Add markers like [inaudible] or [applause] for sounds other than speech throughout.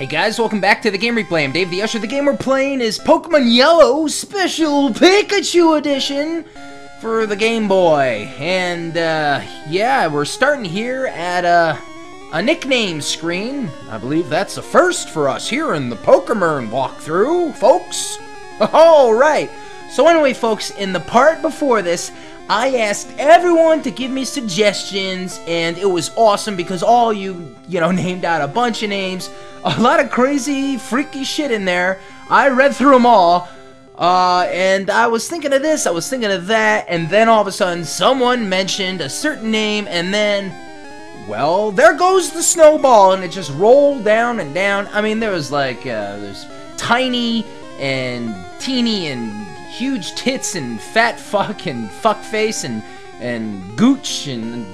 Hey guys, welcome back to the Game Replay. I'm Dave the Usher. The game we're playing is Pokemon Yellow Special Pikachu Edition for the Game Boy. And, uh, yeah, we're starting here at, uh, a nickname screen. I believe that's a first for us here in the Pokemon walkthrough, folks. [laughs] Alright, so anyway, folks, in the part before this, I asked everyone to give me suggestions, and it was awesome because all you, you know, [laughs] named out a bunch of names. A lot of crazy, freaky shit in there. I read through them all. Uh, and I was thinking of this, I was thinking of that, and then all of a sudden someone mentioned a certain name, and then, well, there goes the snowball, and it just rolled down and down. I mean, there was like, uh, there's tiny and teeny and huge tits and fat fuck and fuckface and and gooch and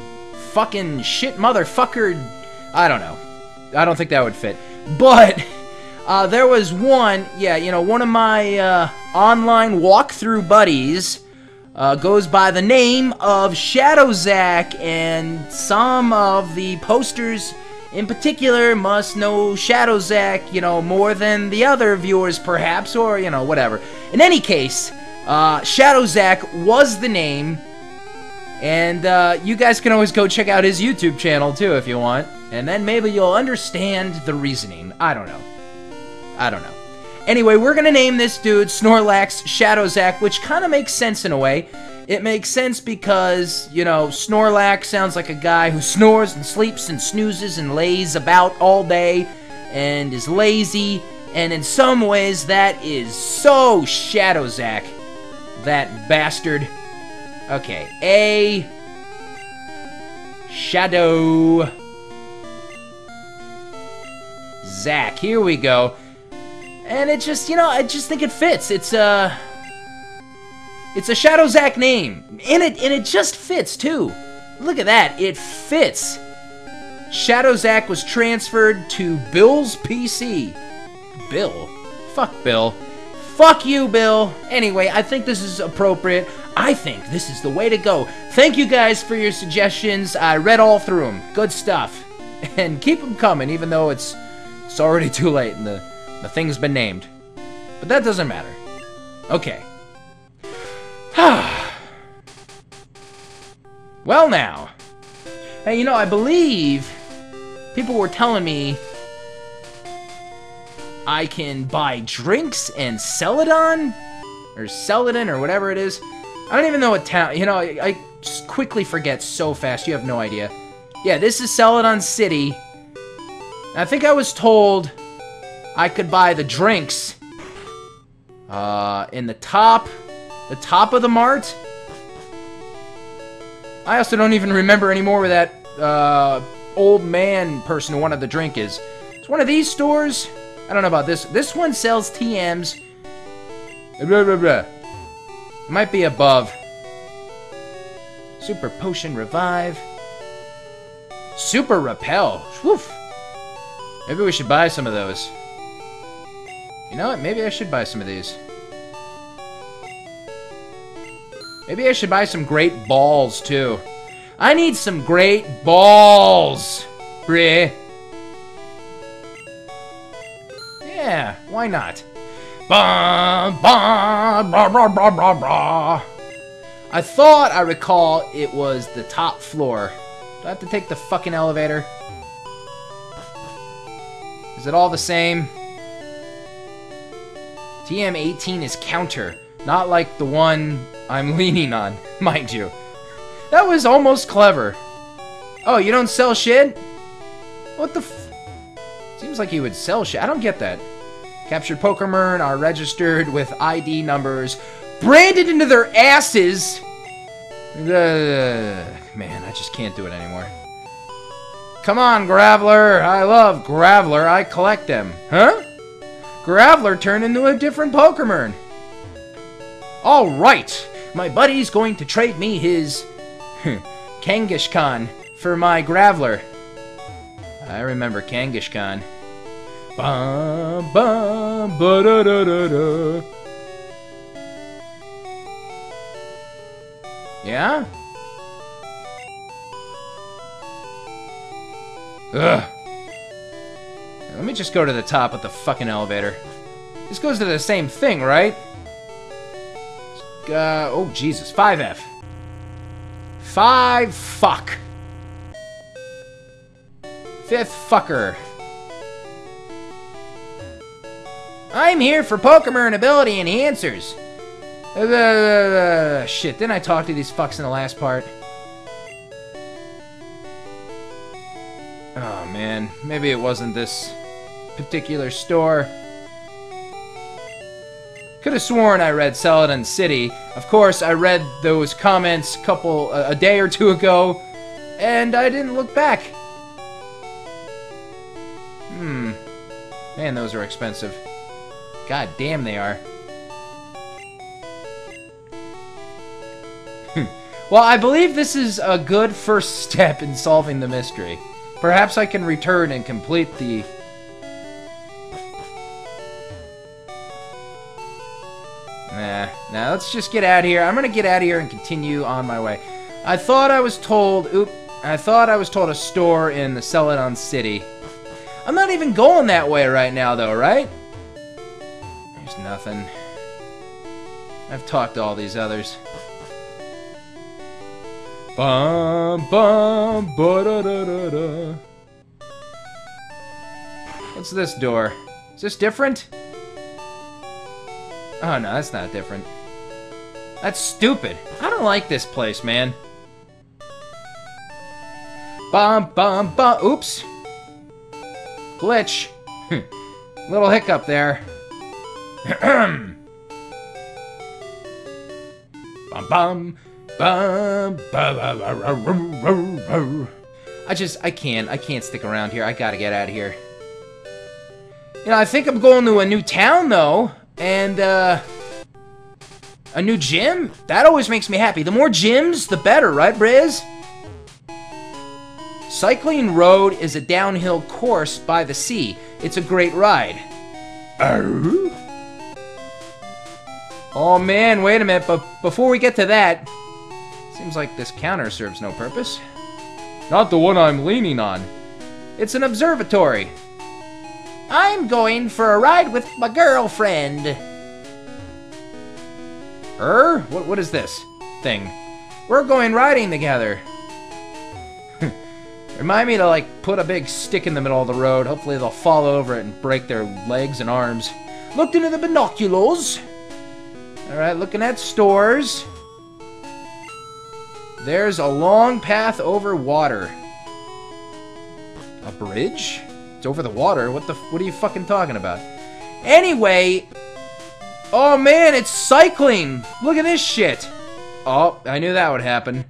fucking shit motherfucker. I don't know. I don't think that would fit. But uh, there was one, yeah, you know, one of my uh, online walkthrough buddies uh, goes by the name of Shadowzack, and some of the posters in particular must know Shadowzack, you know, more than the other viewers, perhaps, or, you know, whatever. In any case, uh, Shadowzack was the name, and uh, you guys can always go check out his YouTube channel, too, if you want. And then maybe you'll understand the reasoning. I don't know. I don't know. Anyway, we're gonna name this dude Snorlax Shadowzack, which kind of makes sense in a way. It makes sense because, you know, Snorlax sounds like a guy who snores and sleeps and snoozes and lays about all day and is lazy. And in some ways, that is so Shadowzack. That bastard. Okay, A. Shadow. Zack. Here we go. And it just, you know, I just think it fits. It's a, it's a Shadow Zack name, and it and it just fits too. Look at that, it fits. Shadow Zack was transferred to Bill's PC. Bill? Fuck Bill. Fuck you, Bill. Anyway, I think this is appropriate. I think this is the way to go. Thank you guys for your suggestions. I read all through them. Good stuff. [laughs] And keep them coming, even though it's it's already too late and the, the thing's been named. But that doesn't matter. Okay. [sighs] well now. Hey, you know, I believe people were telling me I can buy drinks and Celadon? Or Celadon, or whatever it is. I don't even know what town, you know, I, I quickly forget so fast, you have no idea. Yeah, this is Celadon City. I think I was told I could buy the drinks uh, in the top, the top of the mart. I also don't even remember anymore where that uh, old man person who wanted the drink is. It's one of these stores. I don't know about this. This one sells TMs. Blah, blah, blah. It might be above. Super Potion Revive. Super Repel. Woof. Maybe we should buy some of those. You know what? Maybe I should buy some of these. Maybe I should buy some great balls, too. I need some great balls, Breh. Yeah, why not? Bah, bah, blah, blah, blah, blah, blah. I thought I recall it was the top floor. Do I have to take the fucking elevator? Is it all the same? TM18 is counter, not like the one I'm leaning on, [laughs] mind you. That was almost clever. Oh, you don't sell shit? What the Seems like you would sell shit. I don't get that. Captured Pokemon are registered with ID numbers branded into their asses. Uh, man, I just can't do it anymore. Come on, Graveler. I love Graveler. I collect them. Huh? Graveler turned into a different Pokemon. Alright. My buddy's going to trade me his [laughs] Kangaskhan for my Graveler. I remember Kangaskhan. Yeah? Ugh. Let me just go to the top of the fucking elevator. This goes to the same thing, right? Uh, oh, Jesus. 5F. 5 fuck. Fifth fucker. I'm here for Pokemon ability enhancers. Uh, uh, shit, didn't I talk to these fucks in the last part? Oh man, maybe it wasn't this particular store. Could have sworn I read Celadon City. Of course, I read those comments a couple a day or two ago, and I didn't look back. Hmm. Man, those are expensive. God damn, they are. well, I believe this is a good first [laughs] step in solving the mystery. Perhaps I can return and complete the... let's just get out of here. I'm gonna get out of here and continue on my way. I thought I was told... Oop. I thought I was told a store in the Celadon City. I'm not even going that way right now, though, right? There's nothing. I've talked to all these others. Bum bum ba da da da da. What's this door? Is this different? Oh no, that's not different. That's stupid. I don't like this place, man. Bum bum bum. Oops. Glitch. Little hiccup there. [clears throat] bum bum. Bum, bum. I just, I can't. I can't stick around here. I gotta get out of here. You know, I think I'm going to a new town, though. And, uh... A new gym? That always makes me happy. The more gyms, the better, right, Briz? Cycling Road is a downhill course by the sea. It's a great ride. Oh? oh man, wait a minute, but before we get to that, Seems like this counter serves no purpose. Not the one I'm leaning on. It's an observatory. I'm going for a ride with my girlfriend. Er? What, what is this thing? We're going riding together. [laughs] Remind me to, like, put a big stick in the middle of the road. Hopefully they'll fall over it and break their legs and arms. Looked into the binoculars. Alright, looking at stores. There's a long path over water. A bridge? It's over the water? What the what are you fucking talking about? Anyway, oh man, it's cycling. Look at this shit. Oh, I knew that would happen.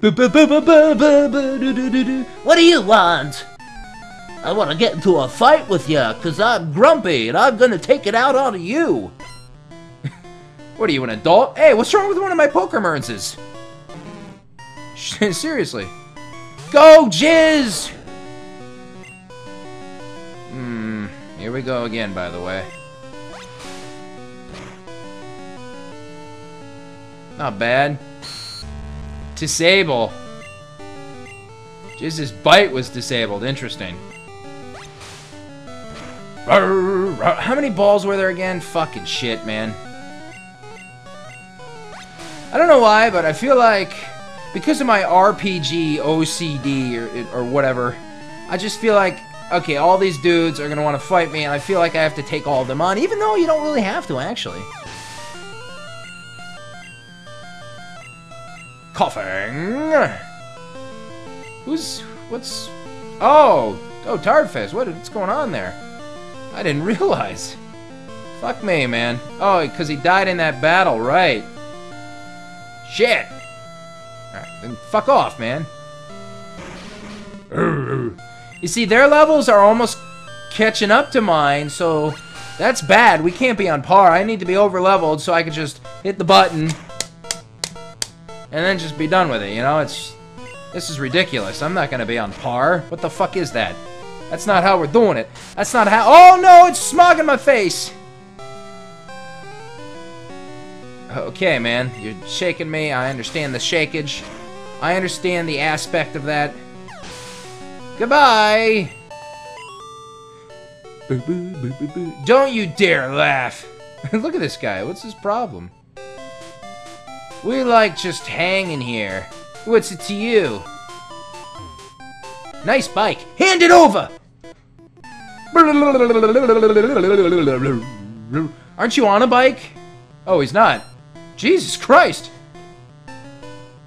What do you want? I want to get into a fight with you, because I'm grumpy, and I'm going to take it out on you. [laughs] what are you, an adult? Hey, what's wrong with one of my Pokemon's? [laughs] Seriously. Go, Jizz! Hmm, here we go again, by the way. Not bad. Disable. Jesus, bite was disabled. Interesting. How many balls were there again? Fucking shit, man. I don't know why, but I feel like because of my RPG OCD or, or whatever, I just feel like, okay, all these dudes are going to want to fight me, and I feel like I have to take all of them on, even though you don't really have to, actually. Koffing! Who's, what's, oh, oh, Tardfist, what, what's going on there? I didn't [laughs] realize. Fuck me, man. Oh, because he died in that battle, right. Shit! Alright, Then fuck off, man. You see, their levels are almost catching up to mine, so that's bad. We can't be on par. I need to be over leveled so I can just hit the button and then just be done with it, you know? It's This is ridiculous. I'm not gonna be on par. What the fuck is that? That's not how we're doing it. That's not how- Oh no, it's smog in my face! Okay, man. You're shaking me. I understand the shakeage. I understand the aspect of that. Goodbye! Don't you dare laugh. [laughs] Look at this guy. What's his problem? We like just hanging here. What's it to you? Nice bike. Hand it over! Aren't you on a bike? Oh, he's not. Jesus Christ!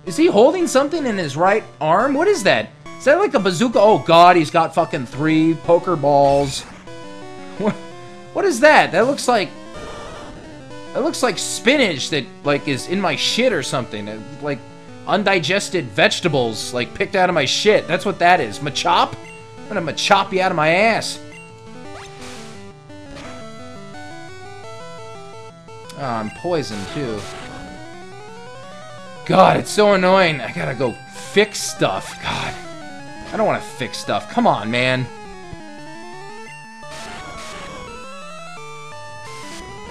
Is he holding something in his right arm? What is that? Is that like a bazooka? Oh god, he's got fucking three poker balls. What, [laughs] what is that? That looks like... That looks like spinach that, like, is in my shit or something. Uh, Like, undigested vegetables, like, picked out of my shit. That's what that is. Machop? I'm gonna machop you out of my ass. Oh, I'm poisoned, too. God, it's so annoying. I gotta go fix stuff. God. I don't want to fix stuff. Come on, man.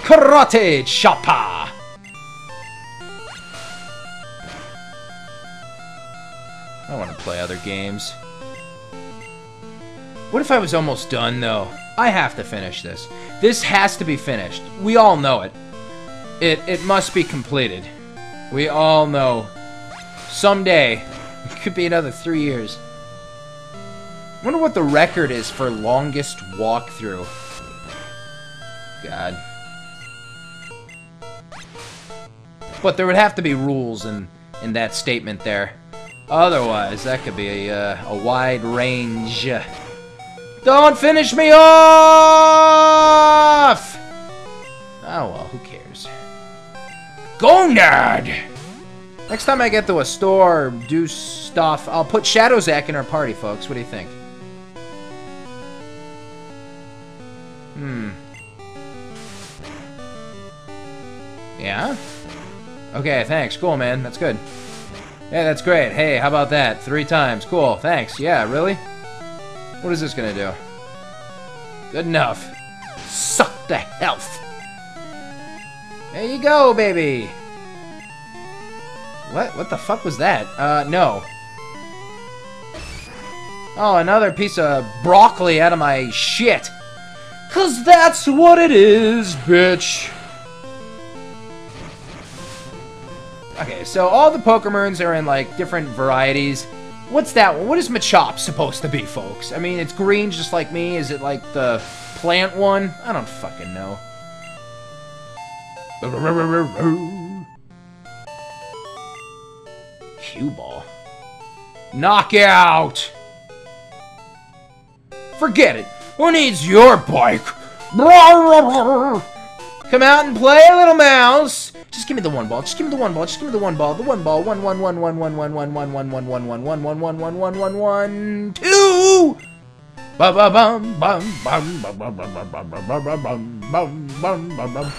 Karate Choppa! I want to play other games. What if I was almost done, though? I have to finish this. This has to be finished. We all know it. It, it must be completed. We all know. Someday. [laughs] It could be another three years. wonder what the record is for longest walkthrough. God. But there would have to be rules in, in that statement there. Otherwise, that could be a, uh, a wide range. Don't finish me off! Oh well, who cares? Gonad! Next time I get to a store or do stuff, I'll put Shadowzack in our party, folks. What do you think? Hmm. Yeah? Okay, thanks. Cool, man. That's good. Yeah, that's great. Hey, how about that? Three times. Cool. Thanks. Yeah, really? What is this gonna do? Good enough. Suck the health. There you go, baby. What? What the fuck was that? Uh, no. Oh, another piece of broccoli out of my shit. Cause that's what it is, bitch. Okay, so all the Pokemons are in, like, different varieties. What's that one? What is Machop supposed to be, folks? I mean, it's green just like me. Is it, like, the plant one? I don't fucking know. Cue ball. Knockout! Forget it. Who needs your bike? [laughs] Come out and play, little mouse. Just give me the one ball. Just give me the one ball. Just give me the one ball. The one ball. One one one one one one one one one one one one one one one one one one one two. Bum bum bum bum bum bum bum bum bum bum bum bum bum.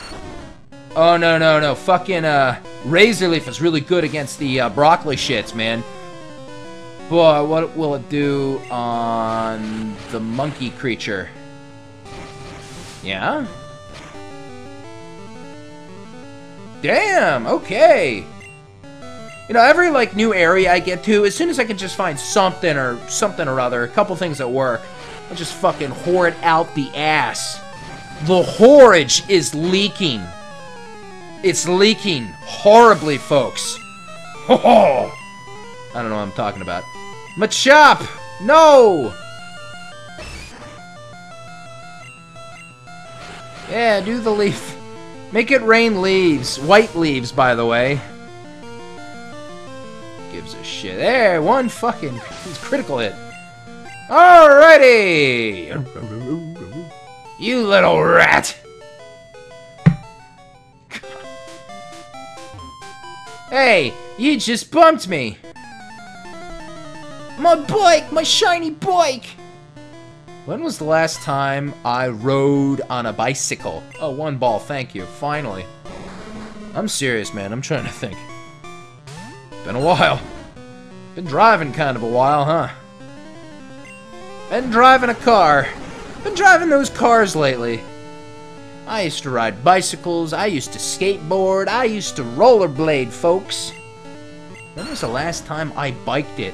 Oh no no no! Fucking uh, Razor Leaf is really good against the uh, broccoli shits, man. But what will it do on the monkey creature? Yeah. Damn. Okay. You know, every like new area I get to, as soon as I can just find something or something or other, a couple things that work, I just fucking whore it out the ass. The horage is leaking. It's leaking horribly, folks. Ho [laughs] ho! I don't know what I'm talking about. Machop! No! Yeah, do the leaf. Make it rain leaves. White leaves, by the way. Gives a shit. There, one fucking [laughs] critical hit. Alrighty! You little rat! Hey, you just bumped me! My bike! My shiny bike! When was the last time I rode on a bicycle? Oh, one ball, thank you, finally. I'm serious, man, I'm trying to think. Been a while. Been driving kind of a while, huh? Been driving a car. Been driving those cars lately. I used to ride bicycles, I used to skateboard, I used to rollerblade, folks. When was the last time I biked it?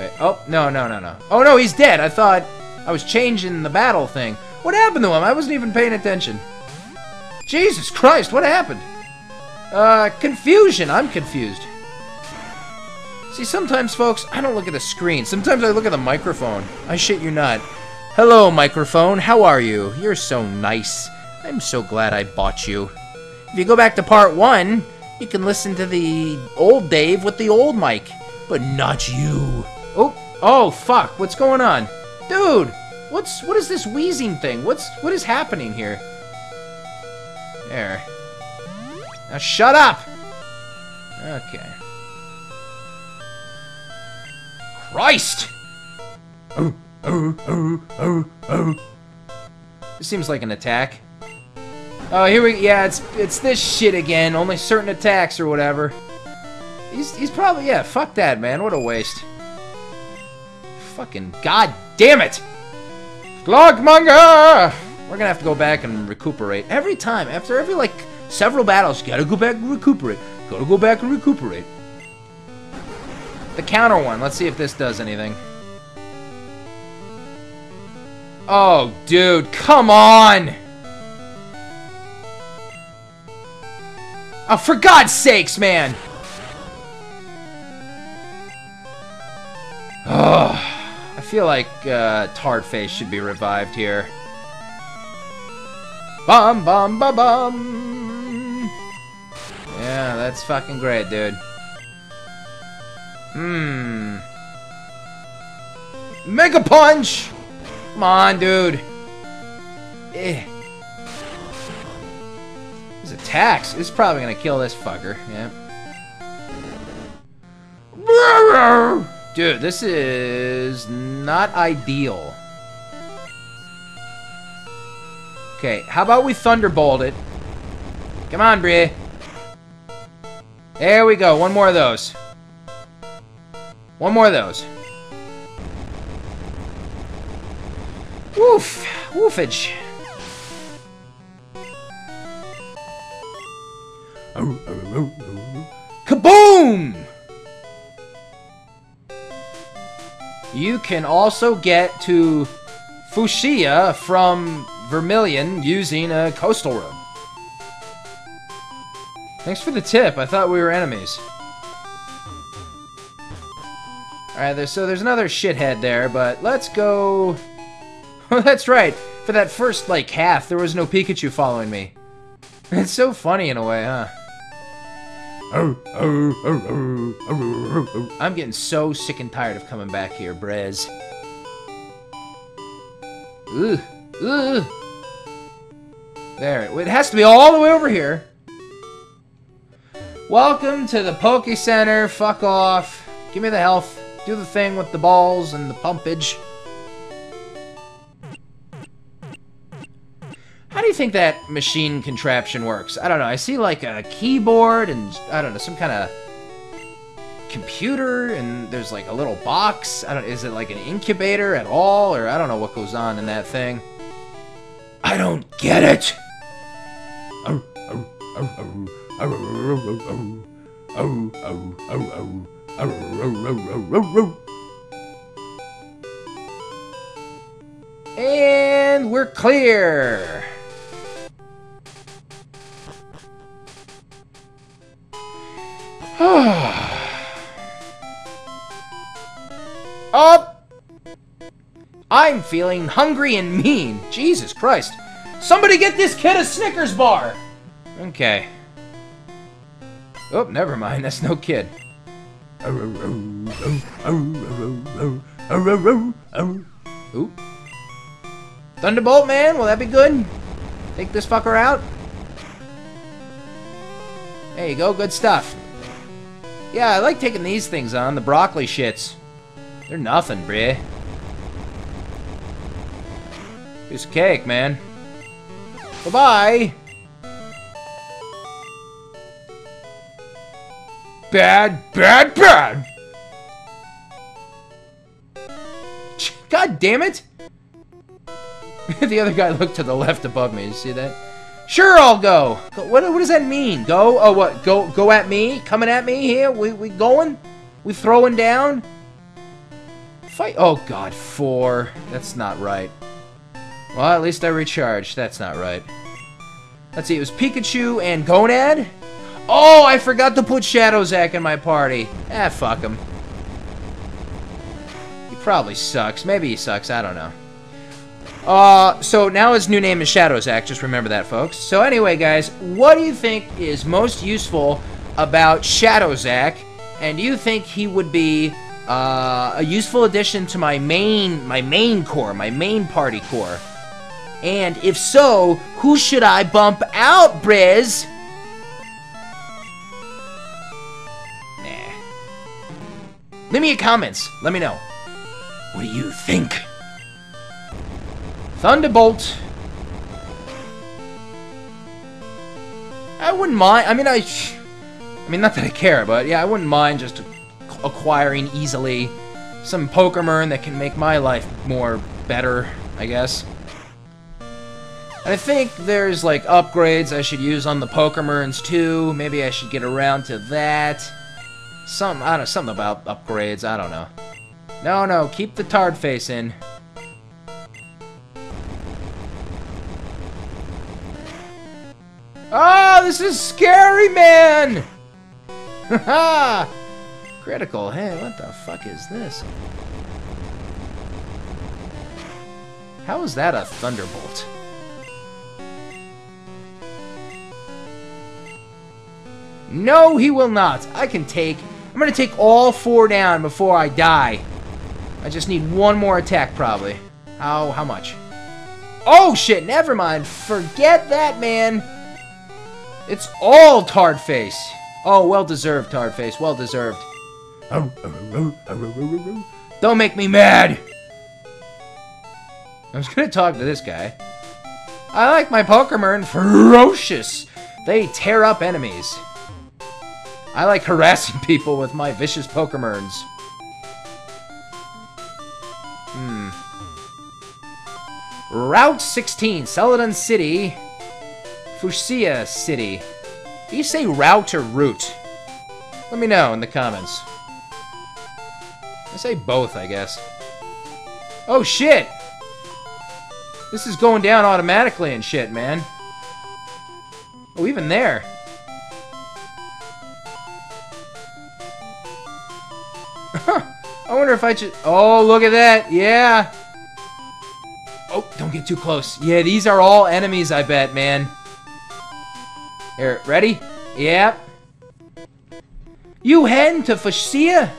Wait, oh, no, no, no, no. Oh, no, he's dead. I thought, I was changing the battle thing. What happened to him? I wasn't even paying attention. Jesus Christ, what happened? Uh, confusion. I'm confused. See, sometimes, folks, I don't look at the screen. Sometimes I look at the microphone. I shit you not. Hello, microphone. How are you? You're so nice. I'm so glad I bought you. If you go back to part one, you can listen to the old Dave with the old mic, but not you. Oh, fuck! What's going on, dude? What's what is this Weezing thing? What's what is happening here? There. Now shut up. Okay. Christ! Oh, oh, oh, oh, oh. This seems like an attack. Oh, here we... Yeah, it's it's this shit again. Only certain attacks or whatever. He's, he's probably... Yeah, fuck that, man. What a waste. Fucking... God damn it! Glogmonger! We're gonna have to go back and recuperate. Every time. After every, like, several battles, gotta go back and recuperate. Gotta go back and recuperate. The counter one. Let's see if this does anything. Oh, dude. Come on! Oh, for God's sakes, man! I feel like uh, Tardface should be revived here. Bum, bum, bum, bum! Yeah, that's fucking great, dude. Hmm. Mega Punch! Come on, dude. Eh attacks. It's probably gonna kill this fucker. Yeah. Dude, this is not ideal. Okay, how about we Thunderbolt it? Come on, Brie. There we go. One more of those. One more of those. Woof. Woofage. Kaboom! You can also get to Fuchsia from Vermilion using a coastal road. Thanks for the tip. I thought we were enemies. Alright, so there's another shithead there, but let's go... [laughs] That's right. For that first, like, half, there was no Pikachu following me. [laughs] It's so funny in a way, huh? I'm getting so sick and tired of coming back here, Brez. Ugh. Ugh. There. It has to be all the way over here. Welcome to the Poke Center. Fuck off. Give me the health. Do the thing with the balls and the pumpage. How do you think that machine contraption works? I don't know. I see like a keyboard and, I don't know, some kind of computer and there's like a little box. I don't is it like an incubator at all or I don't know what goes on in that thing. I don't get it. And we're clear. [sighs] Up! I'm feeling hungry and mean. Jesus Christ. Somebody get this kid a Snickers bar! Okay. Oh, never mind. That's no kid. Ooh. Thunderbolt, man? Will that be good? Take this fucker out? There you go. Good stuff. Yeah, I like taking these things on, the broccoli shits. They're nothing, bruh. Piece of cake, man. Bye-bye! Bad, bad, bad! God damn it! [laughs] the other guy looked to the left above me. You see that? Sure, I'll go. What, what does that mean? Go? Oh, what? Go go at me? Coming at me here? We, we going? We throwing down? fight? Oh god, four. That's not right. Well, at least I recharged. That's not right. Let's see, it was Pikachu and Gonad? Oh, I forgot to put Shadow Shadowzack in my party. Ah, fuck him. He probably sucks. Maybe he sucks, I don't know. Uh, so now his new name is Shadowzack, just remember that, folks. So anyway, guys, what do you think is most useful about Shadowzack? And do you think he would be uh, a useful addition to my main, my main core, my main party core? And if so, who should I bump out, Briz? Nah. Leave me a comments. Let me know. What do you think? Thunderbolt. I wouldn't mind. I mean, I. I mean, not that I care, but yeah, I wouldn't mind just acquiring easily some Pokemon that can make my life more better, I guess. I think there's like upgrades I should use on the Pokemons too. Maybe I should get around to that. Some I don't know, something about upgrades. I don't know. No, no, keep the tard face in. Oh, this is scary, man! Haha! [laughs] Critical. Hey, what the fuck is this? How is that a thunderbolt? No, he will not. I can take... I'm going to take all four down before I die. I just need one more attack, probably. How, how much? Oh, shit, never mind. Forget that, man. It's all Tard Face. Oh, well-deserved, Tard Face. Well-deserved. Don't make me mad! I was gonna talk to this guy. I like my Pokemon ferocious. They tear up enemies. I like harassing [laughs] people with my vicious Pokemons. Hmm. Route 16, Celadon City. Fuchsia City. Do you say route or route? Let me know in the comments. I say both, I guess. Oh, shit! This is going down automatically and shit, man. Oh, even there. I wonder if I should... Oh, look at that. Yeah. Oh, don't get too close. Yeah, these are all enemies, I bet, man. Here, ready? Yep. You heading to Fuchsia?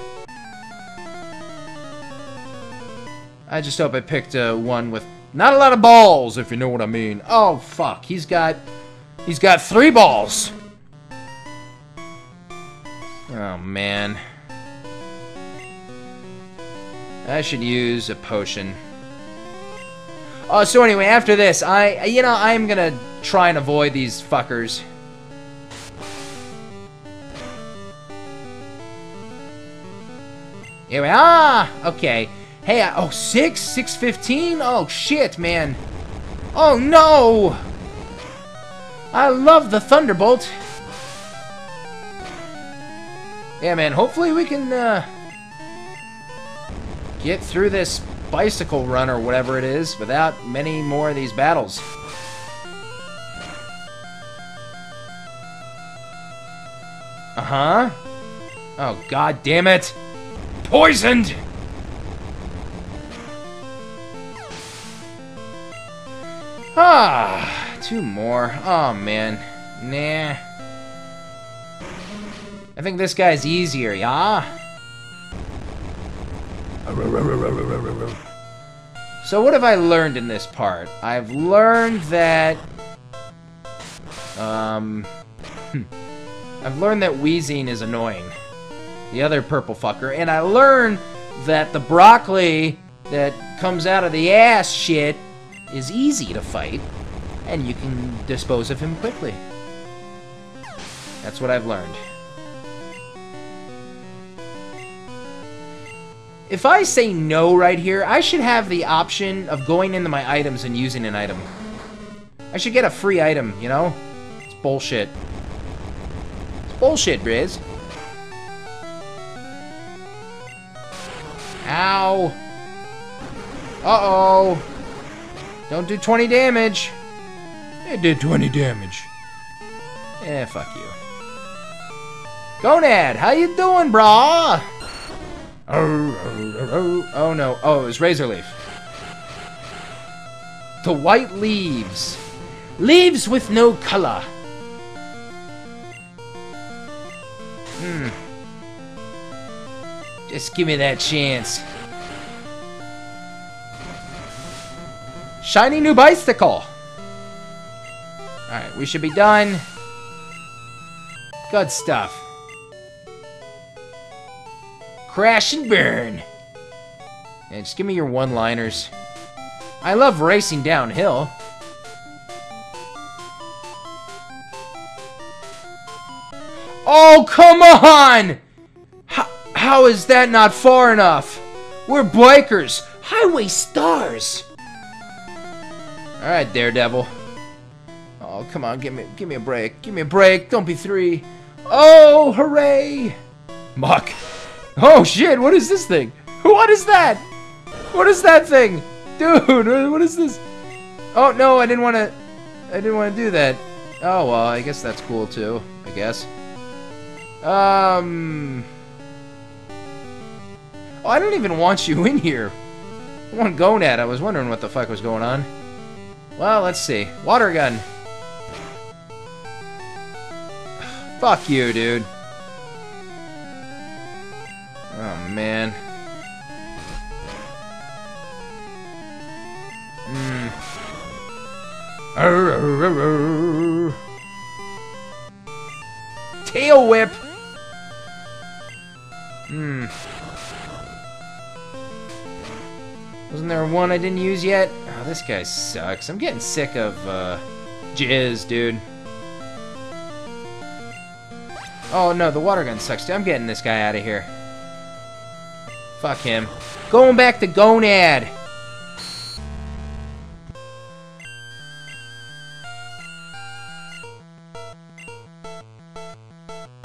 I just hope I picked uh, one with not a lot of balls, if you know what I mean. Oh, fuck. He's got... He's got three balls. Oh, man. I should use a potion. Oh, so anyway, after this, I, you know, I'm gonna try and avoid these fuckers. Here we are! Okay. Hey, I, oh, 6? 615? Oh, shit, man. Oh, no! I love the Thunderbolt. Yeah, man, hopefully we can, uh get through this bicycle run or whatever it is without many more of these battles. Uh-huh. Oh, god damn it. Poisoned! Ah, two more. Oh, man. Nah. I think this guy's easier, yeah? So what have I learned in this part? I've learned that... Um... Hmm, I've learned that Weezing is annoying. The other purple fucker. And I learned that the broccoli that comes out of the ass shit is easy to fight. And you can dispose of him quickly. That's what I've learned. If I say no right here, I should have the option of going into my items and using an item. I should get a free item, you know? It's bullshit. It's bullshit, Briz. Ow. Uh-oh. Don't do 20 damage. It did 20 damage. Eh, fuck you. Gonad, how you doing, brah? Oh, oh, oh, oh no. Oh, it was Razor Leaf. The white leaves. Leaves with no color. Hmm. Just give me that chance. Shiny new bicycle. Alright, we should be done. Good stuff. Crash and burn. And just give me your one-liners. I love racing downhill. Oh, come on! How, is that not far enough? We're bikers, highway stars. All right, Daredevil. Oh, come on, give me, give me a break. Give me a break. Don't be three. Oh, hooray! Muk. Oh shit! What is this thing? What is that? What is that thing, dude? [laughs] What is this? Oh no, I didn't want to. I didn't want to do that. Oh well, I guess that's cool too. I guess. Um. Oh, I don't even want you in here. I want Gonad. I was wondering what the fuck was going on. Well, let's see. Water gun. Fuck you, dude. Oh, man. Hmm. Tail whip. Hmm. Wasn't there one I didn't use yet? Oh, this guy sucks. I'm getting sick of, uh, jizz, dude. Oh, no, the water gun sucks, too. I'm getting this guy out of here. Fuck him. Going back to Gonad.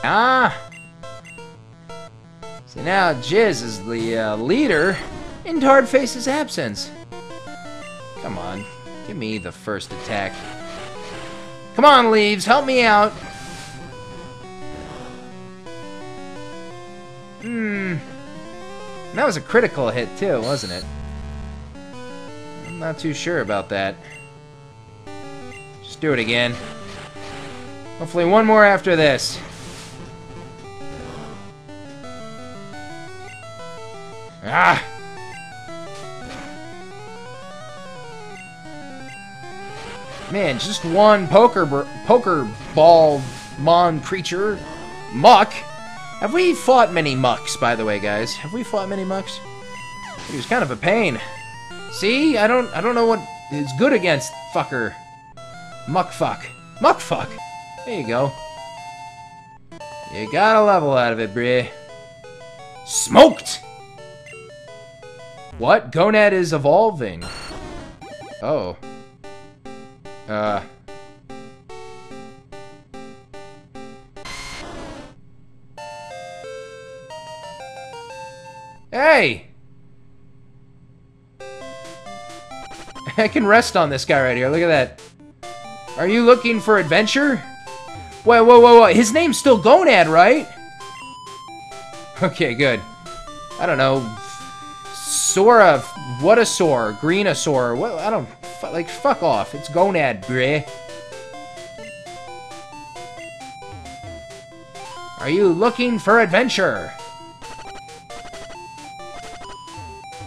Ah! So now Jizz is the uh, leader in Tardface's absence. Come on, give me the first attack. Come on, Leaves, help me out. Hmm. That was a critical hit too, wasn't it? I'm not too sure about that. Just do it again. Hopefully one more after this. Ah! Man, just one poker poker ball mon creature. Muk. Have we fought many muks, by the way, guys? Have we fought many muks? He was kind of a pain. See? I don't I don't know what is good against fucker. Muck fuck. Muck fuck. There you go. You got a level out of it, Brie. Smoked! What? Gonad is evolving. Oh. Uh. Hey! [laughs] I can rest on this guy right here. Look at that. Are you looking for adventure? Wait, whoa, whoa, whoa. His name's still Gonad, right? [laughs] Okay, good. I don't know. Sora, what a sore, greenosaur. What? I don't like. Fuck off. It's Gonad, bruh. Are you looking for adventure?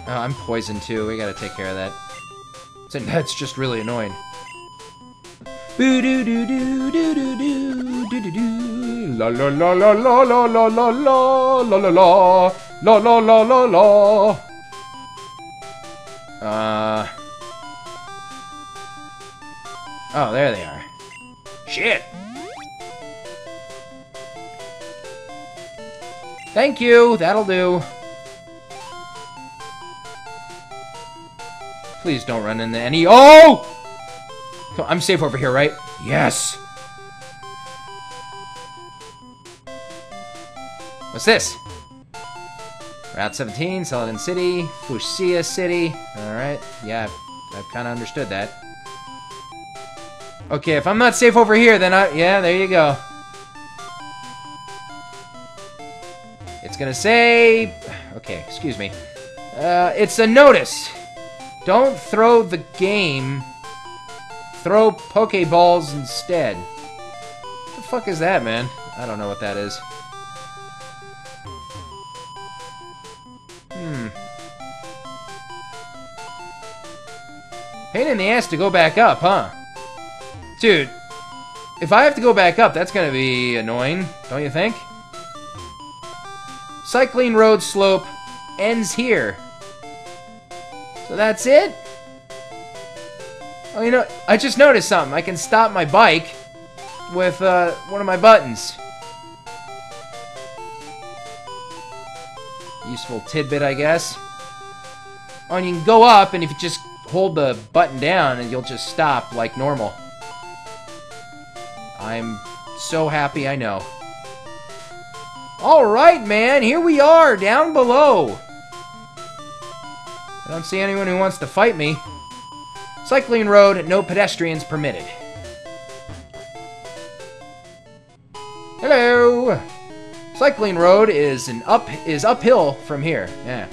Oh, I'm poisoned too. We gotta take care of that. [laughs] That's just really annoying. Boo doo doo doo doo doo doo doo doo doo la la la la la la la la la la la la la la la la la Uh Oh, there they are. Shit! Thank you, that'll do. Please don't run into any- Oh! I'm safe over here, right? Yes! What's this? Route 17, Celadon City, Fuchsia City. Alright, yeah, I've, I've kind of understood that. Okay, if I'm not safe over here, then I... Yeah, there you go. It's gonna say... Okay, excuse me. Uh, it's a notice. Don't throw the game. Throw Pokeballs instead. What the fuck is that, man? I don't know what that is. Hmm. Pain in the ass to go back up, huh? Dude, if I have to go back up, that's gonna be annoying, don't you think? Cycling road slope ends here. So that's it? Oh, you know, I just noticed something. I can stop my bike with uh, one of my buttons. Useful tidbit, I guess. Oh, and you can go up, and if you just hold the button down, and you'll just stop like normal. I'm so happy I know. Alright, man, here we are, down below. I don't see anyone who wants to fight me. Cycling road, no pedestrians permitted. Hello! Cycling road is an up is uphill from here. Yeah.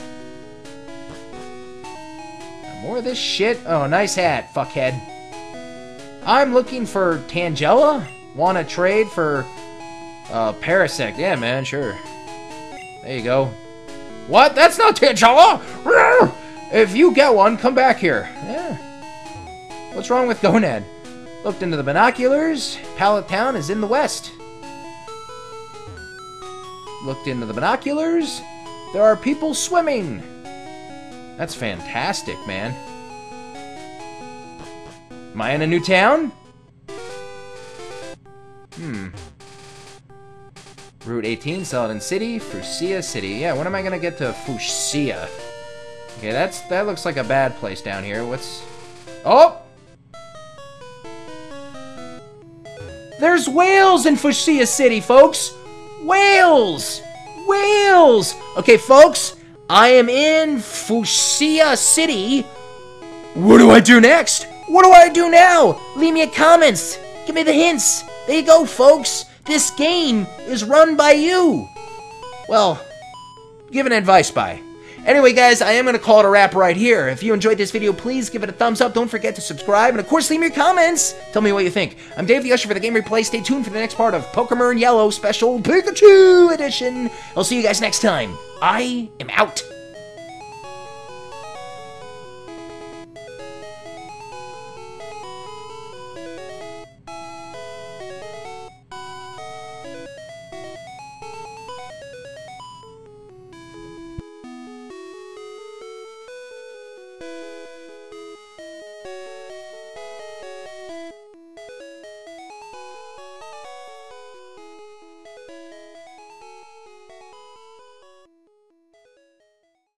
More of this shit. Oh, nice hat, fuckhead. I'm looking for Tangela. Want to trade for uh, Parasect? Yeah, man, sure. There you go. What? That's not Tangela! If you get one, come back here. Yeah. What's wrong with Gonad? Looked into the binoculars. Pallet Town is in the west. Looked into the binoculars. There are people swimming. That's fantastic, man. Am I in a new town? Hmm. Route 18, Celadon City, Fuchsia City. Yeah, when am I gonna get to Fuchsia? Okay, that's that looks like a bad place down here. What's... Oh! There's whales in Fuchsia City, folks! Whales! Whales! Okay, folks, I am in Fuchsia City. What do I do next? What do I do now? Leave me a comments. Give me the hints. There you go, folks. This game is run by you. Well, given advice by. Anyway, guys, I am going to call it a wrap right here. If you enjoyed this video, please give it a thumbs up. Don't forget to subscribe. And, of course, leave me your comments. Tell me what you think. I'm Dave the Usher for the Game Replay. Stay tuned for the next part of Pokemon Yellow Special Pikachu Edition. I'll see you guys next time. I am out.